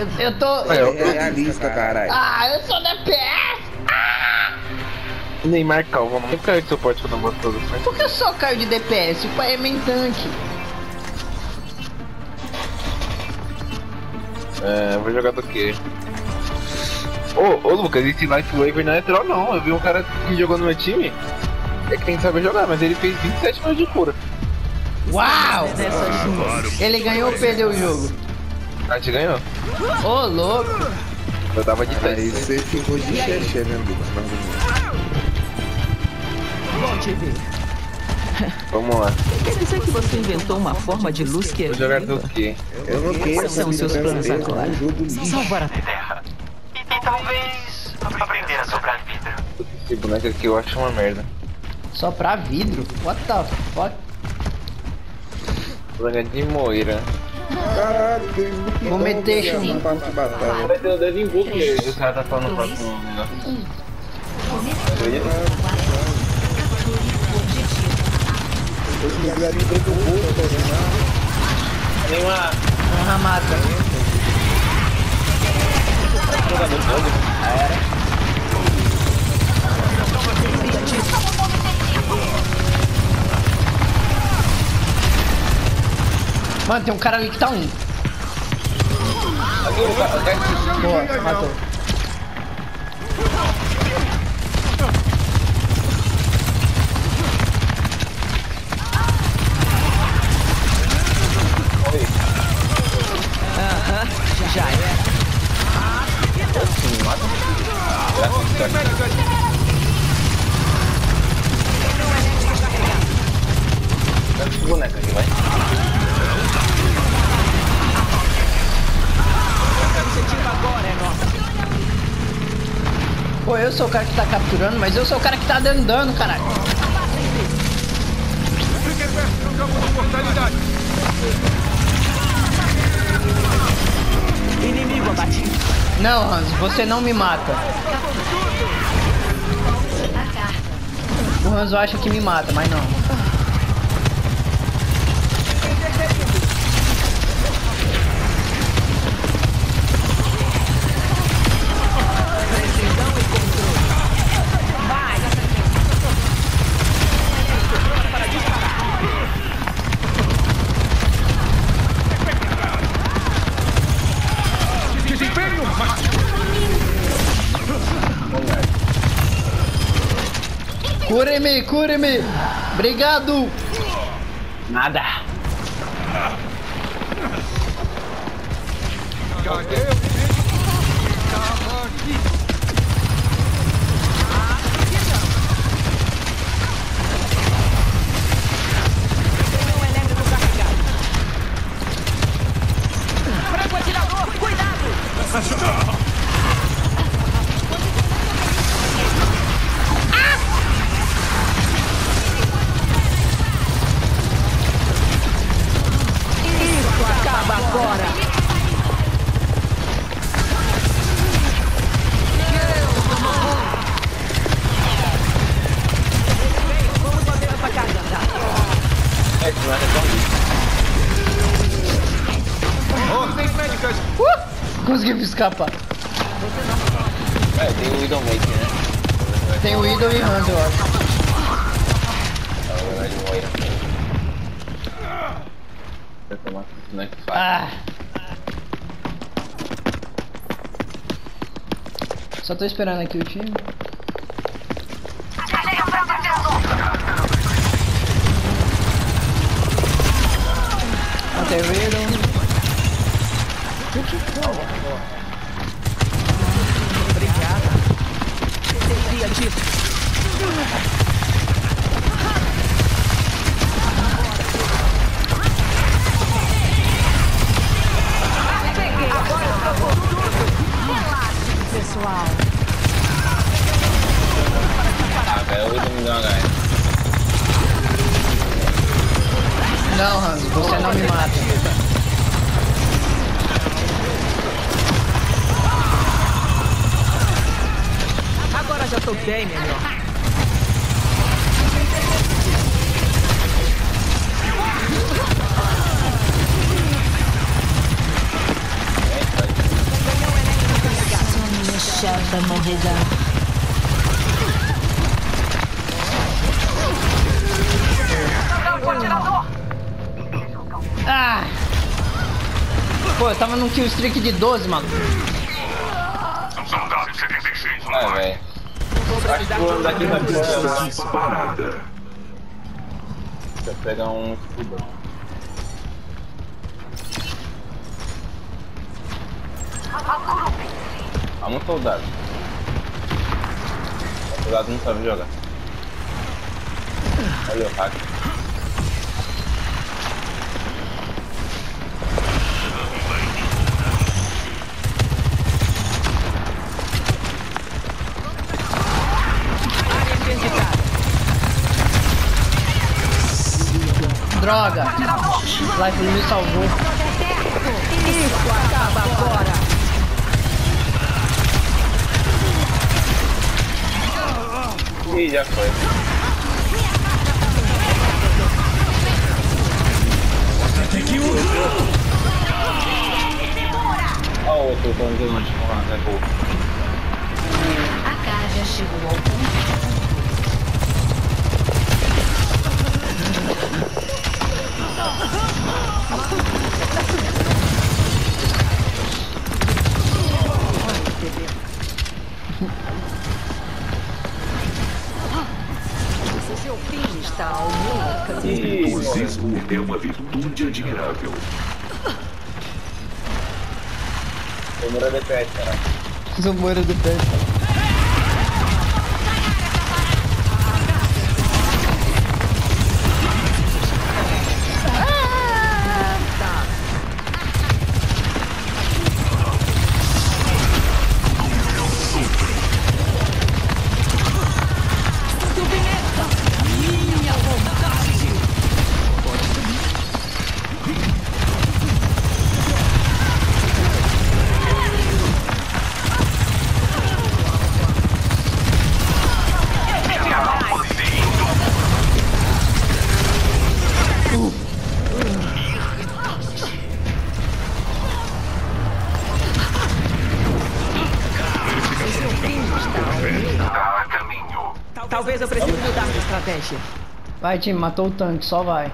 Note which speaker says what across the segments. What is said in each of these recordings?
Speaker 1: Eu, eu tô.
Speaker 2: É, é realista, caralho.
Speaker 1: Ah, eu sou DPS!
Speaker 3: Neymar calma, não caiu de suporte quando eu boto todo certo.
Speaker 1: Por que eu só caio de DPS? O pai é main tanque.
Speaker 3: É, eu vou jogar do quê? Ô, ô Lucas, esse Life Waiver não é troll não. Eu vi um cara que jogou no meu time. É que tem que saber jogar, mas ele fez 27 milhões de cura.
Speaker 1: Uau! Ele ganhou ou perdeu o jogo?
Speaker 3: A gente ganhou.
Speaker 1: Ô, louco!
Speaker 3: Eu tava de
Speaker 2: Aí
Speaker 3: 10.
Speaker 2: você ficou de xexé, né, Lucas?
Speaker 4: Bom te ver.
Speaker 3: Vamos lá.
Speaker 4: Quer dizer que você inventou uma forma de luz que é
Speaker 3: Vou jogar
Speaker 4: viva?
Speaker 3: do quê?
Speaker 2: Eu não quero
Speaker 4: Quais são
Speaker 2: essa
Speaker 4: seus planos agora? Salvar a
Speaker 5: terra. E talvez aprender a soprar vidro.
Speaker 3: Esse boneco aqui eu acho uma merda.
Speaker 1: Só pra vidro? What the fuck?
Speaker 3: Boneco de moira.
Speaker 2: Caralho, tem muito
Speaker 1: Vou meter
Speaker 2: de batalha.
Speaker 3: Vai ter o Devin Book aí. O cara tá falando.
Speaker 2: Os lugares dentro do bolso, né?
Speaker 3: Neymar.
Speaker 1: Uma mata. Mano, tem um cara ali que tá um. Boa, matou. Mas eu sou o cara que tá dando dano, caralho.
Speaker 4: Inimigo abatido.
Speaker 1: Não, Hans, você não me mata. O Hanzo acha que me mata, mas não. Cure-me, cure-me! Obrigado! Nada!
Speaker 4: Franco
Speaker 1: Uh! Consegui escapar.
Speaker 3: É, tem o Widowmaker, né?
Speaker 1: Tem o Idol e Hanzo, eu acho. Ah! Só tô esperando aqui o time. Matei o.
Speaker 4: Obrigada. Teria dito. Pessoal,
Speaker 3: Ah, velho, o Widow me deu uma HS.
Speaker 1: Não, Hanzo, você não me mata.
Speaker 4: Tô bem melhor.
Speaker 6: chata morrerá.
Speaker 1: Ah! Pô, eu tava num kill streak de 12, mano.
Speaker 5: Soldado 76, um
Speaker 3: Ah,
Speaker 5: morto.
Speaker 3: velho. Acho que o daqui vai precisar.
Speaker 7: Disparada.
Speaker 3: Deixa eu pegar um escudo. Vamos soldado. O soldado não sabe jogar. Olha o hack.
Speaker 1: Droga! Life me salvou.
Speaker 4: Isso acaba agora.
Speaker 3: Ih, já foi. Olha o outro de lanche falando, é burro.
Speaker 6: A carga chegou ao ponto.
Speaker 4: Seu fim está ao meu alcance.
Speaker 7: Nervosismo é uma virtude admirável.
Speaker 3: Demora de pé, cara.
Speaker 1: Zamora do pé.
Speaker 5: Está
Speaker 1: Vai, time, matou o tanque, só vai.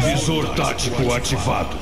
Speaker 7: Visor tático ativado.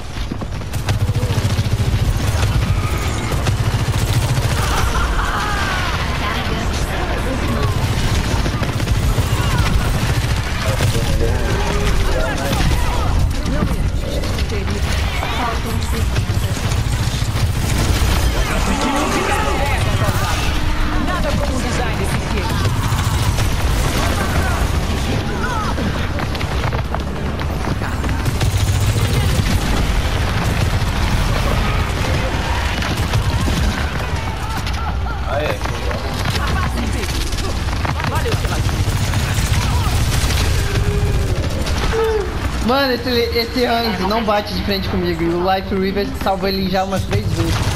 Speaker 1: Mano, esse, esse Hans não bate de frente comigo. E o Life River salvou ele já umas três vezes.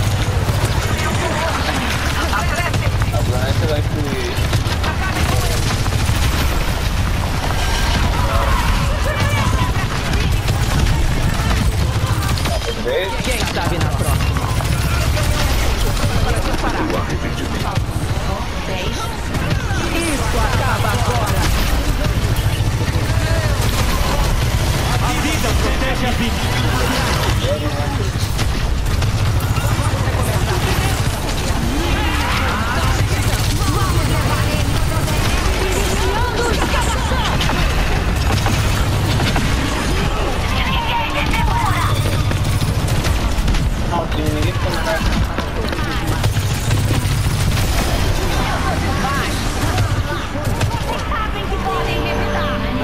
Speaker 4: Protege a.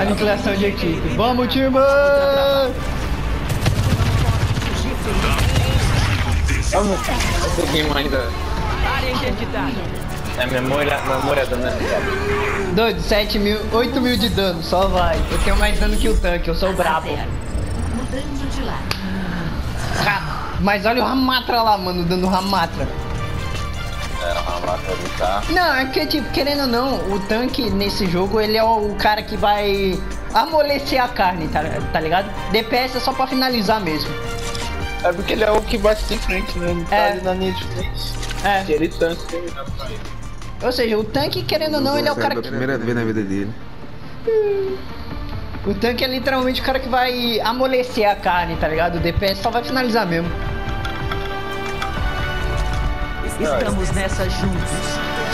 Speaker 1: Aniquilação de equipe. Vamos, time!
Speaker 3: Vamos! Esse game ainda
Speaker 4: Área identificada.
Speaker 3: é memória, memória da necessidade.
Speaker 1: Doido, 7 mil, 8 mil de dano, só vai. Eu tenho mais dano que o tanque, eu sou brabo.
Speaker 6: Mudando de lado.
Speaker 1: Mas olha o Ramatra lá, mano, dando Ramatra.
Speaker 3: É, uma mata lutar.
Speaker 1: Não, é que, tipo, querendo ou não, o tanque nesse jogo, ele é o cara que vai amolecer a carne, tá, tá ligado? DPS é só pra finalizar mesmo.
Speaker 3: É porque ele é o que bate de frente, né? Ele tá
Speaker 1: É.
Speaker 3: ali na linha de frente.
Speaker 1: É.
Speaker 3: Se ele tanque.
Speaker 1: Ou seja, o tanque, querendo ou não, ele é o cara
Speaker 2: pela
Speaker 1: que.
Speaker 2: primeira vez na vida dele.
Speaker 1: O tanque é literalmente o cara que vai amolecer a carne, tá ligado? O DPS só vai finalizar mesmo.
Speaker 4: Estamos nessa juntos.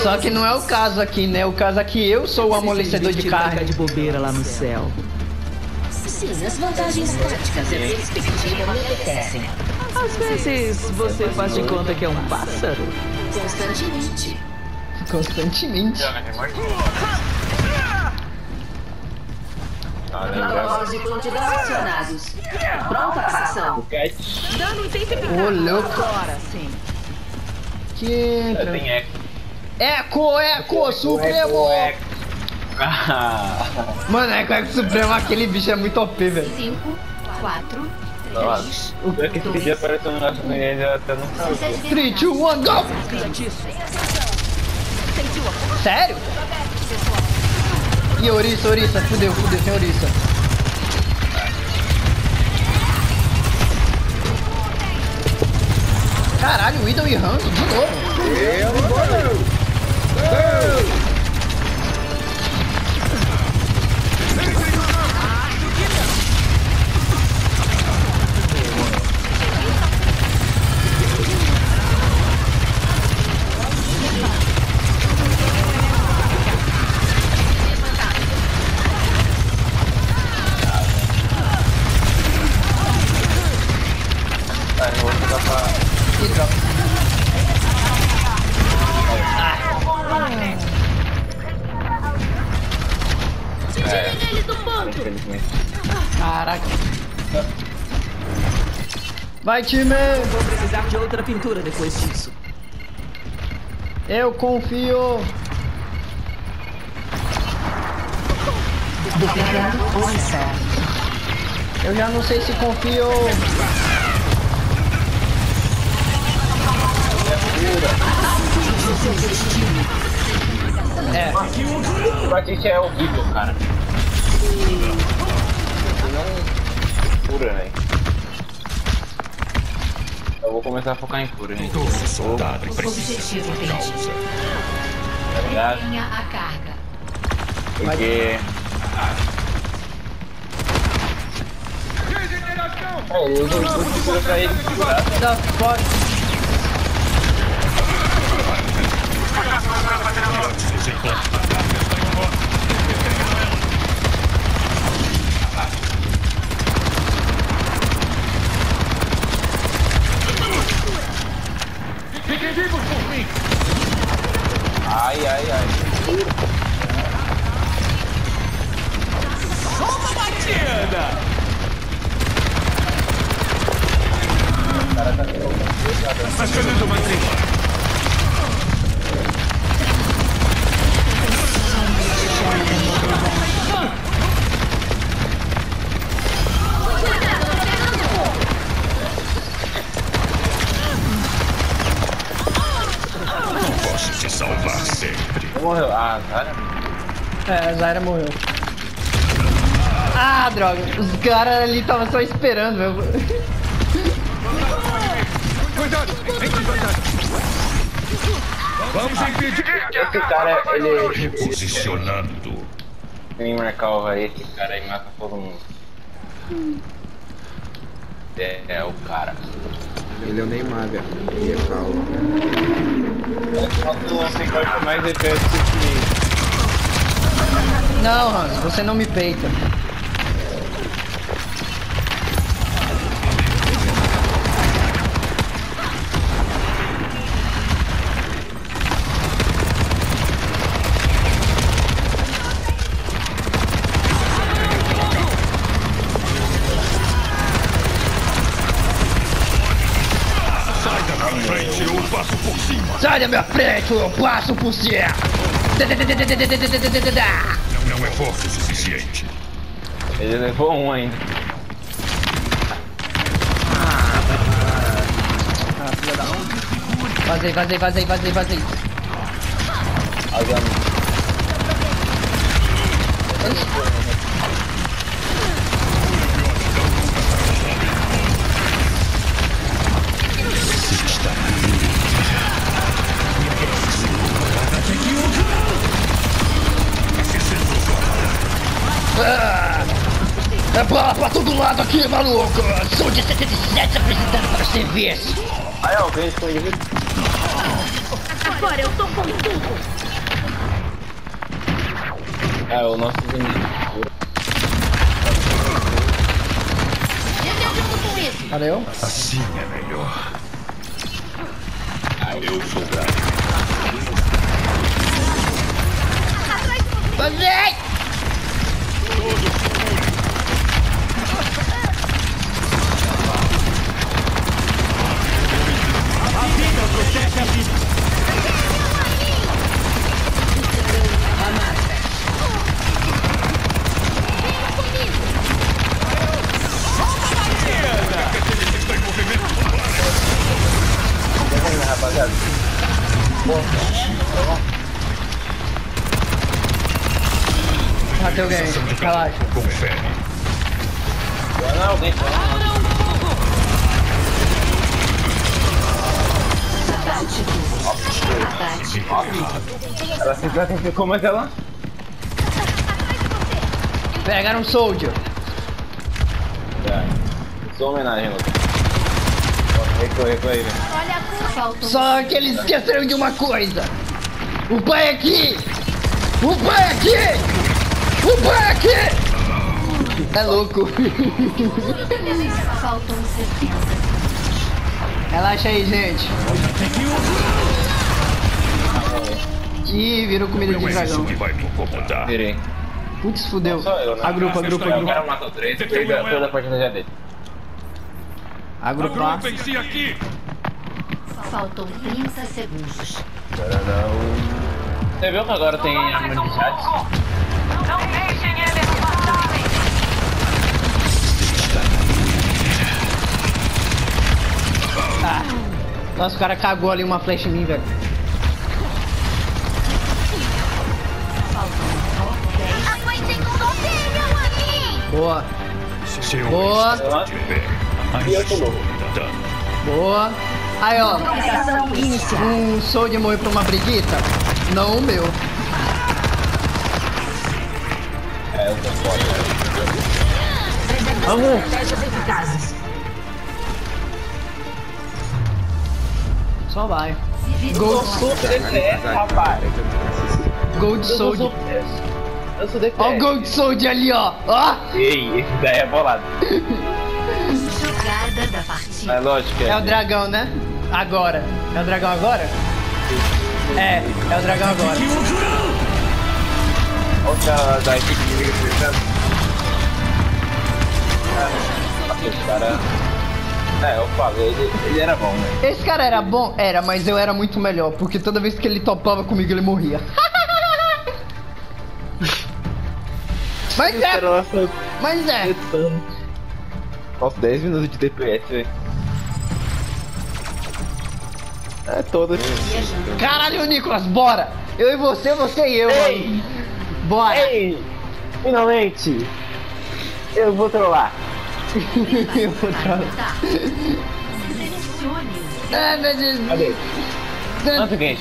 Speaker 1: Só que não é o caso aqui, né? O caso aqui eu sou o amolecedor de carne.
Speaker 4: de bobeira lá no céu.
Speaker 6: Sim, as vantagens táticas e a perspectiva me apetecem.
Speaker 4: Às vezes você faz de conta que é um pássaro.
Speaker 6: Constantemente.
Speaker 1: Constantemente.
Speaker 6: Protocolos de prontidão acionados. Pronta para ação.
Speaker 4: Dano intensificado.
Speaker 1: Ô, louco.
Speaker 4: Agora sim.
Speaker 1: Que entra.
Speaker 3: Tem eco.
Speaker 1: Eco, eco, supremo!
Speaker 3: Eco. Ah,
Speaker 1: Mano, Eco, Eco Supremo, aquele bicho é muito OP, velho.
Speaker 6: 5, 4,
Speaker 3: Nossa.
Speaker 6: 3,
Speaker 3: é que esse dia apareceu um negócio com ele até não sabe.
Speaker 1: 3, 2, 1, go! Sério? E Orisa, Orisa, fudeu, fudeu, tem Orisa. Caralho, o Idol e Hans de novo.
Speaker 3: Tá,
Speaker 1: Droga.
Speaker 3: Infelizmente.
Speaker 1: Caraca. Vai, time!
Speaker 4: Vou precisar de outra pintura depois disso.
Speaker 1: Eu confio.
Speaker 6: duplicando.
Speaker 1: Eu já não sei se confio. É,
Speaker 3: O Batista é horrível, cara. Não cura, velho. Eu vou começar a focar em cura, gente.
Speaker 7: Todo soldado precisa de causa.
Speaker 3: Tá ligado?
Speaker 6: A carga.
Speaker 3: Porque. É, ele usa o escudo de cura pra ele segurar.
Speaker 1: Da fuck.
Speaker 7: Próteses implantadas.
Speaker 3: Ai, ai, ai.
Speaker 7: Acionando matriz. Posso te salvar sempre.
Speaker 3: Morreu. Ah, cara.
Speaker 1: É, a Zaira morreu. Ah, droga. Os caras ali estavam só esperando, meu.
Speaker 7: Vamos impedir.
Speaker 3: Esse cara, ele.
Speaker 7: Reposicionando.
Speaker 3: Tem marcar o vai, esse cara aí mata todo mundo. É, é o cara.
Speaker 2: Ele é o Neymar, velho. Ele é calmo.
Speaker 1: Não, Hans, você não me peita.
Speaker 7: Frente ou eu passo por cima.
Speaker 1: Sai da minha frente, eu passo por cima.
Speaker 7: Não, não é forte o suficiente.
Speaker 3: ele levou um ainda.
Speaker 1: Vazei, vazei, vazei, vazei, vazei.
Speaker 3: Alguém
Speaker 1: É bala pra todo lado aqui, maluco! Sou de 77 apresentando para o serviço!
Speaker 3: Aí alguém esconde
Speaker 6: Agora eu tô com tudo.
Speaker 3: É, o nosso inimigo.
Speaker 1: Cadê eu?
Speaker 7: Assim é melhor. Eu sou grave.
Speaker 1: Vazei!
Speaker 3: Rapaziada.
Speaker 1: Matei alguém, relaxa.
Speaker 7: Confere.
Speaker 3: Não, alguém Ela sempre vai como é que ela?
Speaker 1: Pegaram um soldier.
Speaker 3: É. Sua homenagem, Lucas. Recua, recua aí, velho.
Speaker 6: Faltam
Speaker 1: Só que eles esqueceram de uma coisa. O pai aqui! O pai aqui! O pai aqui! É louco.
Speaker 6: Faltam 70.
Speaker 1: Relaxa aí, gente. Ih, virou comida de dragão.
Speaker 3: Virei.
Speaker 1: Putz, fudeu.
Speaker 3: Só eu, né?
Speaker 1: Agrupa, agrupa,
Speaker 3: O cara
Speaker 1: agrupa.
Speaker 3: matou três, perdeu toda a partida já dele.
Speaker 1: Agrupar.
Speaker 7: Agrupem-se aqui.
Speaker 6: Faltam 30 segundos.
Speaker 3: Você viu que agora tem arma de chat?
Speaker 1: Nossa, o cara cagou ali uma flecha em mim, velho. Boa, Boa.
Speaker 7: de
Speaker 1: boa. Aí, ó. Um soldier morreu pra uma briguita? Não o meu.
Speaker 3: É, eu tô fora.
Speaker 1: Vamos. Só vai. Gold,
Speaker 3: DPS, rapaz.
Speaker 1: Gold Soldier.
Speaker 3: Eu sou DPS.
Speaker 1: Ó o Gold Soldier ali, ó. Ó.
Speaker 3: Ei, esse daí é bolado.
Speaker 6: Jogada da partida.
Speaker 3: É lógico que
Speaker 1: É o dragão, né? Agora. É o dragão agora? É, é o dragão agora.
Speaker 3: Olha o da equipe fechando. É, esse cara. É, eu falei, ele, ele era bom, né?
Speaker 1: Esse cara era bom? Era, mas eu era muito melhor, porque toda vez que ele topava comigo ele morria. mas é,
Speaker 3: Nossa,
Speaker 1: mas é.
Speaker 3: Nossa, 10 minutos de DPS, velho. É todo.
Speaker 1: Caralho, Nicolas, bora! Eu e você, você e eu,
Speaker 3: Ei!
Speaker 1: mano. Bora!
Speaker 3: Ei! Finalmente! Eu vou trollar.
Speaker 1: Eu vou
Speaker 6: Tá.
Speaker 1: Ai, meu Deus.
Speaker 3: Cadê?
Speaker 1: Tant-
Speaker 3: Quanto ganha,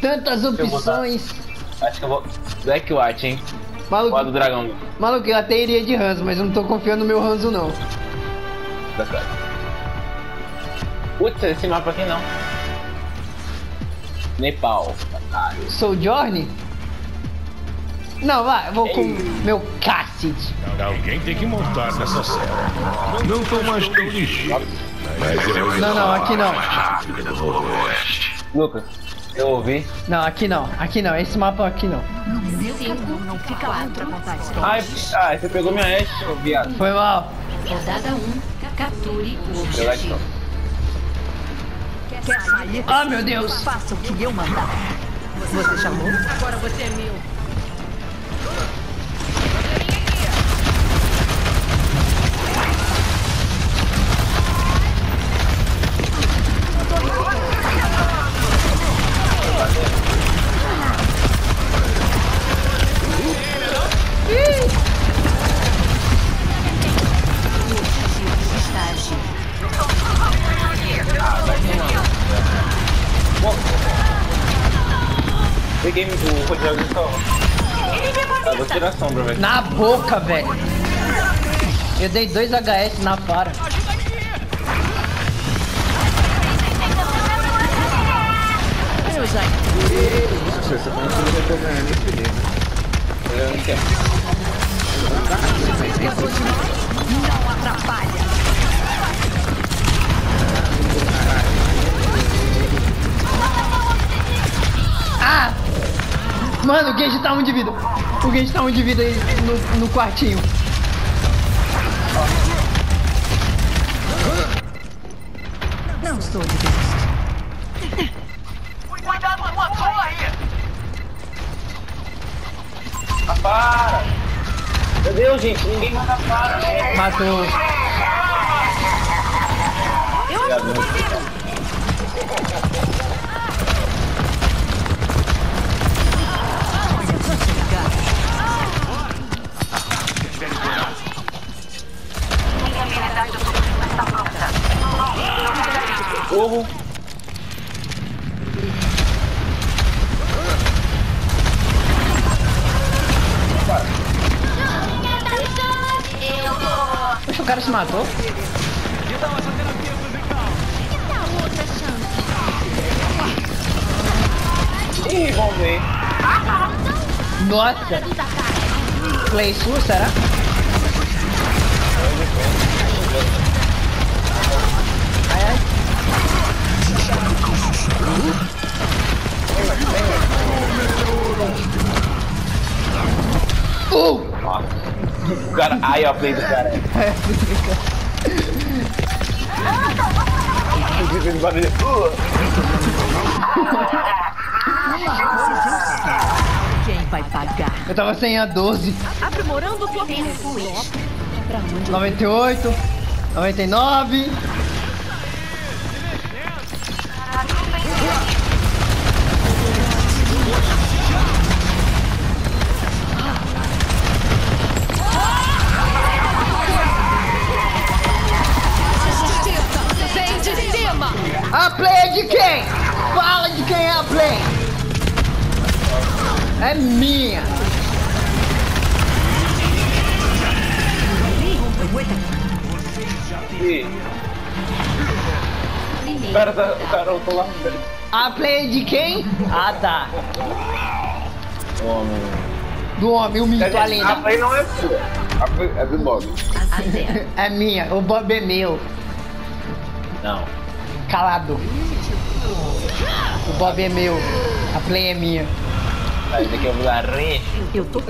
Speaker 1: tantas opções.
Speaker 3: Acho que eu vou. Black White, hein? Qual do
Speaker 1: Maluco,
Speaker 3: dragão?
Speaker 1: maluco, eu até iria de Hanzo, mas eu não tô confiando no meu Hanzo, não.
Speaker 3: Cara. Putz, esse mapa aqui não. Nepal.
Speaker 1: Sou Journey? Não, vai, eu vou com meu Cassid.
Speaker 7: Alguém tem que montar nessa cela. Não tô mais tão ligeiro.
Speaker 1: Não, não, aqui não.
Speaker 3: Lucas, eu ouvi.
Speaker 1: Não, aqui não, aqui não, esse mapa aqui não.
Speaker 6: 5, 4,
Speaker 3: Ai, ai, você pegou minha Ash, ô viado.
Speaker 1: Foi mal.
Speaker 6: rodada 1. Capture o objetivo.
Speaker 4: Quer sair?
Speaker 1: Ah, meu Deus.
Speaker 4: Faça o que eu mandar. Você chamou? Agora você é meu.
Speaker 3: Peguei o Rodrigo só. Ah, vou tirar a sombra, velho.
Speaker 1: Na boca, velho. Eu dei dois HS na para.
Speaker 3: Não
Speaker 4: atrapalha.
Speaker 1: Ah! Mano, o Genji tá um de vida. O Genji tá um de vida aí no, no quartinho.
Speaker 4: Não sou de desistir.
Speaker 5: Cuidado com a torre!
Speaker 3: Ah, para! Meu Deus, gente, ninguém manda para.
Speaker 1: Matou.
Speaker 5: Minha habilidade do surfista está pronta.
Speaker 3: Corro.
Speaker 1: Poxa, o cara se matou?
Speaker 3: Ih, vamos ver.
Speaker 1: Nossa! Play sua, será? Ai, ai. Uh!
Speaker 3: O cara. Ai, ó, a play do cara. Fazendo barulho.
Speaker 4: Vai pagar?
Speaker 1: Eu tava sem a 12.
Speaker 4: Aprimorando Pra onde
Speaker 1: 98. 99.
Speaker 4: Vem de cima!
Speaker 1: A play é de quem? Fala de quem é a play. É minha.
Speaker 3: O cara tá. O cara eu tô lá.
Speaker 1: A play é de quem? Ah, tá.
Speaker 3: Homem.
Speaker 1: Do homem, o mito, a
Speaker 3: A
Speaker 1: lenda.
Speaker 3: play não é sua. A play é do Bob.
Speaker 1: É minha. O Bob é meu.
Speaker 3: Não.
Speaker 1: Calado. O Bob é meu. A play é minha.
Speaker 3: Aí daqui eu vou dar re.
Speaker 4: Eu tô?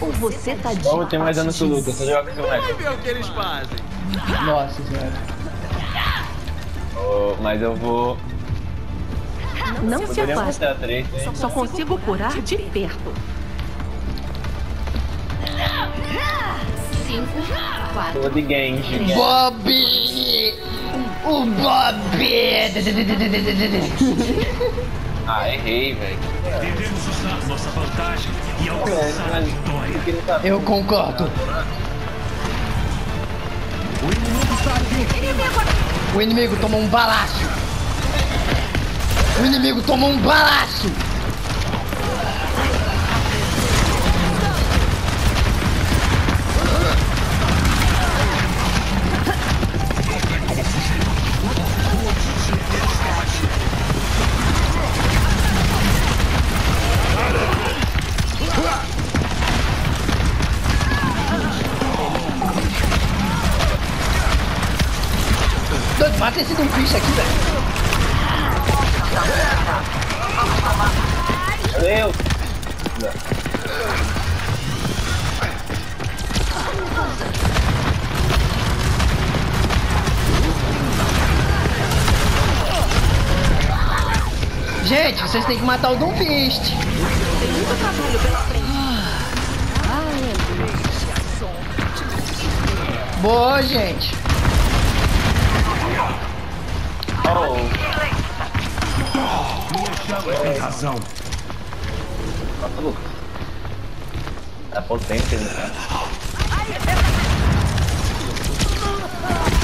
Speaker 4: Ou você tá de
Speaker 3: Vamos ter mais dano que o Lucas. Só jogar com esse moleque.
Speaker 1: Nossa senhora.
Speaker 3: Oh, mas eu vou.
Speaker 4: Não se
Speaker 3: Poderíamos
Speaker 4: afaste.
Speaker 3: ter a 3, né?
Speaker 4: Só consigo curar de perto.
Speaker 6: Cinco, quatro,
Speaker 3: de Genji.
Speaker 1: Bob! O Bob!
Speaker 3: Ah, errei, velho.
Speaker 7: Devemos usar nossa vantagem e alcançar a vitória.
Speaker 3: Porque não tá-
Speaker 1: Eu concordo. O inimigo tomou um balaço. O inimigo tomou um balaço. Doido, mata esse golpista aqui, velho.
Speaker 3: Meu
Speaker 1: Gente, vocês têm que matar o Doomfist.
Speaker 4: Tem muito trabalho pela frente.
Speaker 1: Boa, gente.
Speaker 7: Tem razão.
Speaker 3: É potente, né?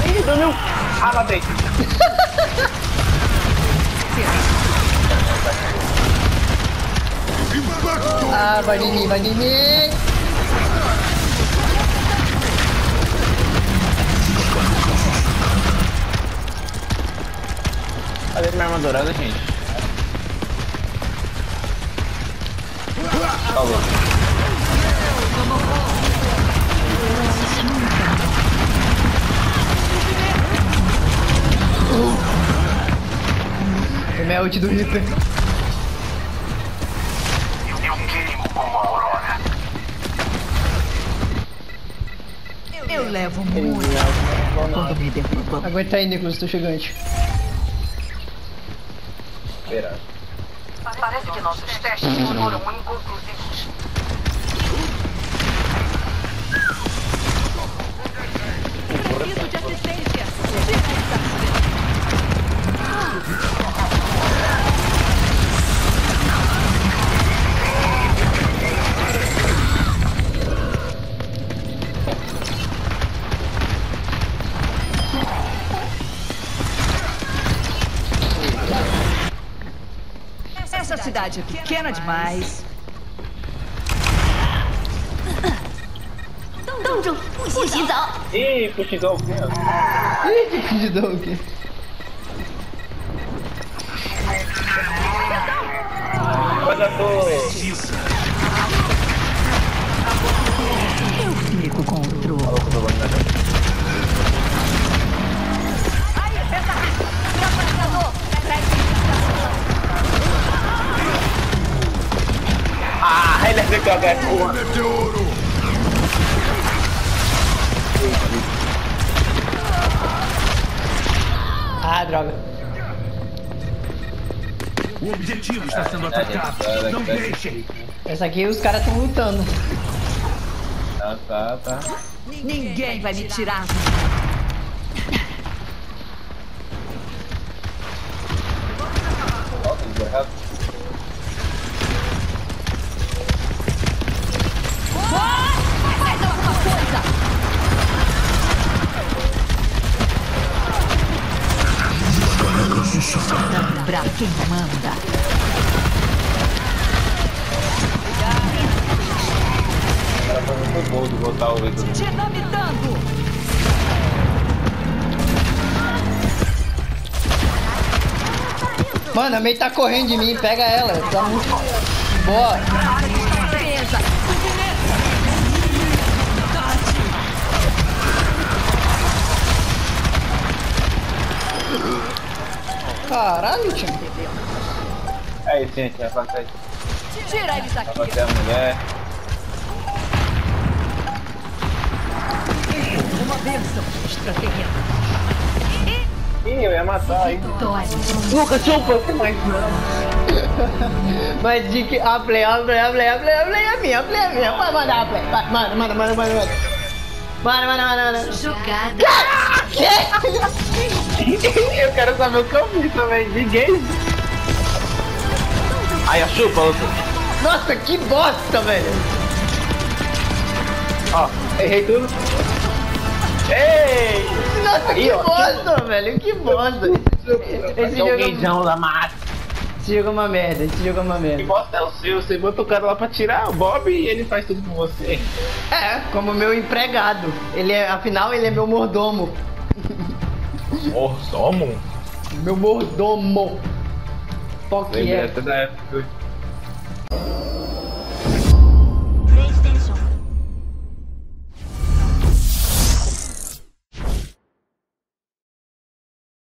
Speaker 3: Ih, dormiu! Ah, matei!
Speaker 1: ah, vai de mim, vai de mim!
Speaker 3: Cadê minha armadurada, gente? Falou.
Speaker 1: É minha ult do Reaper.
Speaker 5: Eu queimo como a aurora.
Speaker 4: Eu levo muito quando me derrubam.
Speaker 1: Aguenta aí, Nicolas, tô chegante.
Speaker 3: Espera.
Speaker 5: Parece que nossos testes foram inconclusivos.
Speaker 4: De assistência. Essa cidade é pequena demais.
Speaker 3: Ih, puxidão.
Speaker 1: Ih, que fingidão aqui.
Speaker 3: Olha, tô.
Speaker 4: Eu fico com o troco.
Speaker 3: Ah, ele a porra.
Speaker 1: Ah, droga.
Speaker 7: O objetivo está sendo atacado. Não deixem.
Speaker 1: Essa aqui os caras estão lutando.
Speaker 3: Tá, tá, tá.
Speaker 4: Ninguém vai me tirar. Quem manda.
Speaker 3: Era muito!
Speaker 1: Mano, a Mei tá correndo de mim, pega ela. Tá muito. Boa. Caralho, tio.
Speaker 3: Aí, gente, vai passar aí.
Speaker 4: Tira eles
Speaker 3: Vai
Speaker 4: daqui!
Speaker 3: bater a mulher.
Speaker 4: Uma bênção extraterrena.
Speaker 3: Ih, eu ia matar aí. Lucas, chupa, que mais não.
Speaker 1: Mas de que. A play, a play, a play, a play, a play é minha, a play é minha. Vai mandar a play. Vai, manda, manda, manda, manda, Manda, manda, manda, manda.
Speaker 6: Jogada.
Speaker 3: Eu quero saber o que eu fiz também. Ninguém. Aí, a chupa, Lucas.
Speaker 1: Nossa, que bosta, velho.
Speaker 3: Ó, errei tudo. Ei!
Speaker 1: Nossa, que
Speaker 3: Aí, ó.
Speaker 1: bosta, velho. Que bosta. Esse
Speaker 3: Esse é o
Speaker 1: jogo,
Speaker 3: gaysão da massa.
Speaker 1: Esse jogo é uma merda. Esse jogo é uma merda.
Speaker 3: bosta é o seu? Você bota o cara lá pra tirar o Bob e ele faz tudo com você.
Speaker 1: É, como meu empregado. Ele é, afinal, ele é meu mordomo.
Speaker 3: Mordomo?
Speaker 1: Meu mordomo. Qual que é?
Speaker 3: até da época